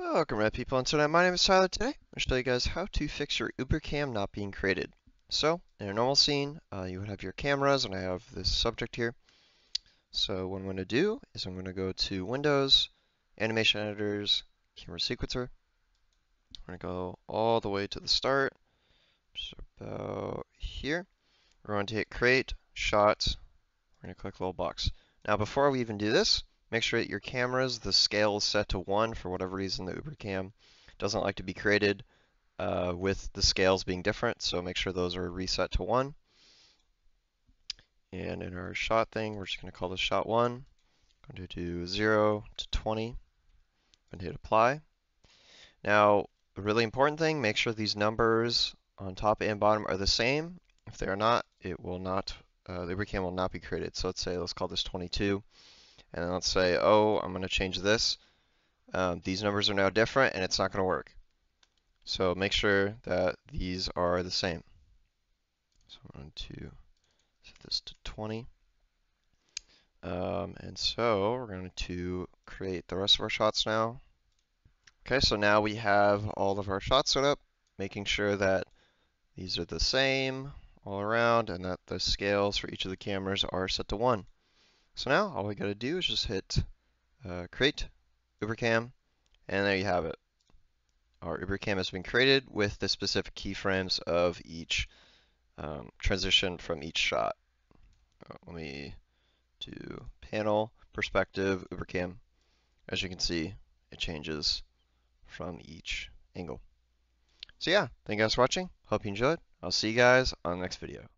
Welcome Red People Internet, my name is Tyler. Today, I'm going to show you guys how to fix your UberCam not being created. So, in a normal scene, uh, you would have your cameras, and I have this subject here. So what I'm going to do is I'm going to go to Windows, Animation Editors, Camera Sequencer. I'm going to go all the way to the start, just about here. We're going to hit Create, Shot, we're going to click the little box. Now before we even do this, Make sure that your cameras, the scale is set to 1. For whatever reason, the UberCam doesn't like to be created uh, with the scales being different, so make sure those are reset to 1. And in our shot thing, we're just going to call this shot 1. I'm going to do 0 to 20. I'm going to hit apply. Now, a really important thing, make sure these numbers on top and bottom are the same. If they are not, it will not, uh, the UberCam will not be created. So let's say, let's call this 22 and let's say, oh, I'm going to change this. Um, these numbers are now different, and it's not going to work. So make sure that these are the same. So I'm going to set this to 20. Um, and so we're going to create the rest of our shots now. Okay, so now we have all of our shots set up, making sure that these are the same all around and that the scales for each of the cameras are set to 1. So now all we got to do is just hit uh, create UberCam, and there you have it. Our UberCam has been created with the specific keyframes of each um, transition from each shot. Uh, let me do panel, perspective, UberCam. As you can see, it changes from each angle. So yeah, thank you guys for watching. Hope you enjoyed. I'll see you guys on the next video.